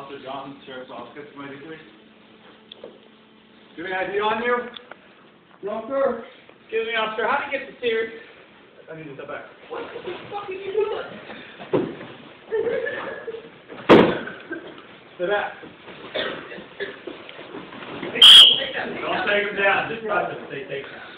Officer John, Sheriff's Office, Committee, please. Do we have ID on you? No, sir. Excuse me, officer, how do you get this here? I need to step back. What the fuck are you doing? Sit back. Don't take him down, just press it, stay. take them.